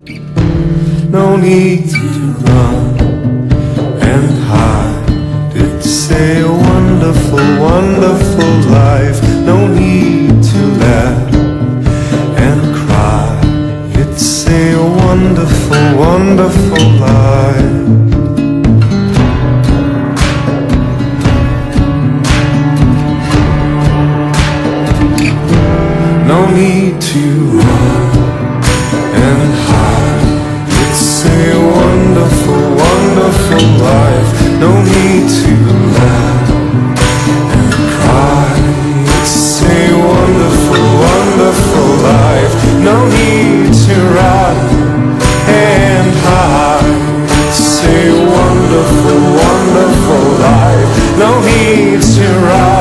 No need to run and hide. It's a wonderful, wonderful life. No need to laugh and cry. It's a wonderful, wonderful life. No need to it's a wonderful, wonderful life. No need to laugh and cry. It's a wonderful, wonderful life. No need to run and hide. It's a wonderful, wonderful life. No need to run.